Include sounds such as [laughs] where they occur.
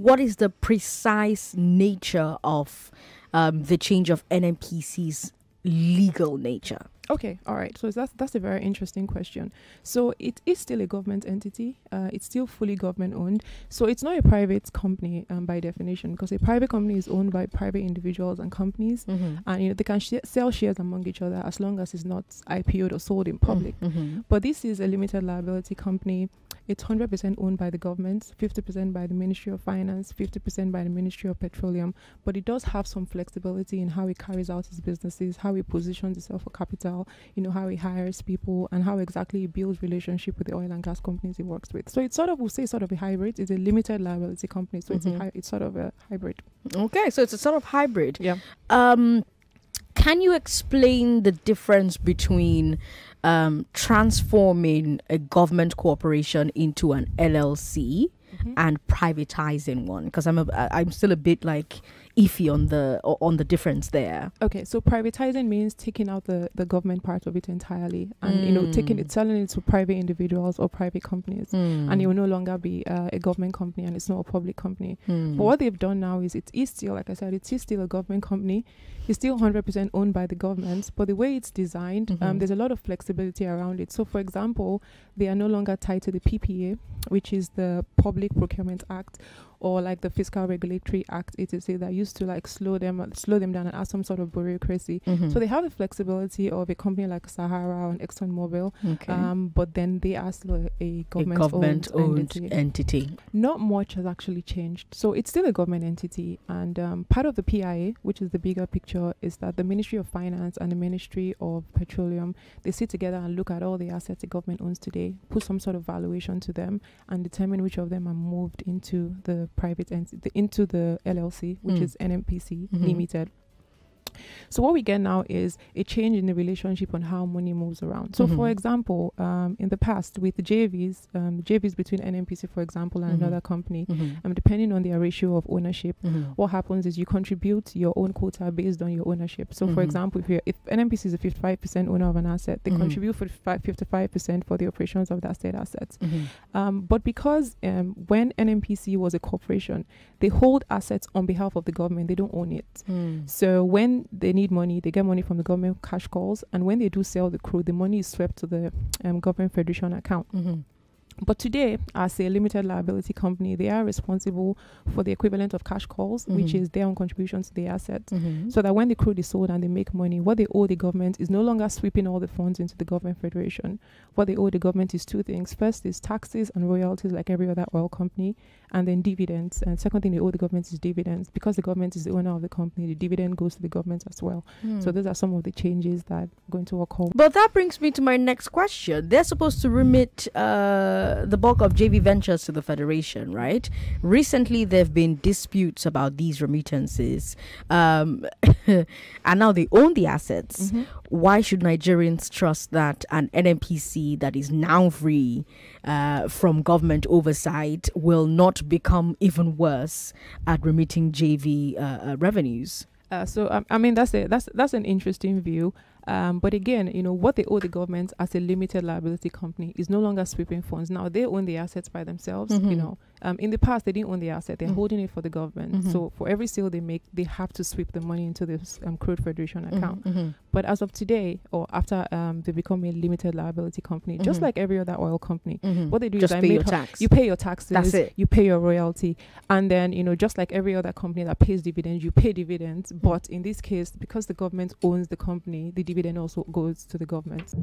What is the precise nature of um, the change of NNPC's legal nature? Okay, all right. So that's that's a very interesting question. So it is still a government entity. Uh, it's still fully government owned. So it's not a private company um, by definition, because a private company is owned by private individuals and companies, Mm-hmm. and you know they can sh- sell shares among each other as long as it's not IPO'd or sold in public. Mm-hmm. But this is a limited liability company. It's 100% owned by the government, 50% by the Ministry of Finance, 50% by the Ministry of Petroleum. But it does have some flexibility in how it carries out its businesses, how it positions itself for capital, you know, how it hires people, and how exactly it builds relationship with the oil and gas companies it works with. So it's sort of, we'll say, sort of a hybrid. It's a limited liability company, so it's Mhm. a hy- it's sort of a hybrid. Okay, so it's a sort of hybrid. Yeah. Um, can you explain the difference between um, transforming a government corporation into an LLC and privatizing one? Because I'm a, I'm still a bit like iffy on the on the difference there. Okay, so privatizing means taking out the, the government part of it entirely, and you know, taking Mm. it, selling it to private individuals or private companies, and it will no longer be uh, a government company, and it's not a public company. Mm. But what they've done now is it is still, like I said, it is still a government company. It's still 100% owned by the government, but the way it's designed, Mhm. um, there's a lot of flexibility around it. So, for example, they are no longer tied to the PPA, which is the Public Procurement Act, or like the Fiscal Regulatory Act, etc., that used to like slow them slow them down and add some sort of bureaucracy. Mhm. So they have the flexibility of a company like Sahara and ExxonMobil, okay. um, but then they are still a, a a government, government owned entity entity. not much has actually changed. So it's still a government entity. And um, part of the PIA, which is the bigger picture, is that the Ministry of Finance and the Ministry of Petroleum, they sit together and look at all the assets the government owns today, put some sort of valuation to them, and determine which of them are moved into the private entity, into the LLC, which Mm. is NNPC Mhm. Limited. So what we get now is a change in the relationship on how money moves around. So, for Mhm. example, um, in the past with the JVs, um, JVs between NNPC, for example, and Mhm. another company, Mhm. um, depending on their ratio of ownership, Mhm. what happens is you contribute your own quota based on your ownership. So, for Mhm. example, if you're, if NNPC is a 55% owner of an asset, they Mhm. contribute for 55% for the operations of that state assets. Mhm. Um, but because um, when NNPC was a corporation, they hold assets on behalf of the government, they don't own it. Mm. So when they need money, they get money from the government cash calls, and when they do sell the crude, the money is swept to the um, government federation account. Mhm. But today, as a limited liability company, they are responsible for the equivalent of cash calls, which Mhm. is their own contribution to the asset. Mhm. So that when the crude is sold and they make money, what they owe the government is no longer sweeping all the funds into the government federation. What they owe the government is two things. First is taxes and royalties, like every other oil company, and then dividends. And second thing they owe the government is dividends. Because the government is the owner of the company, the dividend goes to the government as well. So Mm. those are some of the changes that are going to occur. But that brings me to my next question. They're supposed to remit uh, the bulk of JV Ventures to the Federation, right? Recently, there have been disputes about these remittances, um, [laughs] and now they own the assets. Mhm. Why should Nigerians trust that an NNPC that is now free uh, from government oversight will not become even worse at remitting JV uh, uh, revenues? Uh, so um, I mean that's a that's that's an interesting view. Um, but again, you know what they owe the government as a limited liability company is no longer sweeping funds. Now they own the assets by themselves. Mhm. You know, um, in the past they didn't own the asset; they're Mhm. holding it for the government. Mhm. So for every sale they make, they have to sweep the money into this um, crude federation account. Mhm. But as of today, or after um, they become a limited liability company, just Mhm. like every other oil company, what they do Just is I pay your tax. you pay your taxes, That's it. you pay your royalty, and then you know just like every other company that pays dividends, you pay dividends. But in this case, because the government owns the company, the dividend then also goes to the government.